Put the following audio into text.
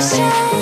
Shine.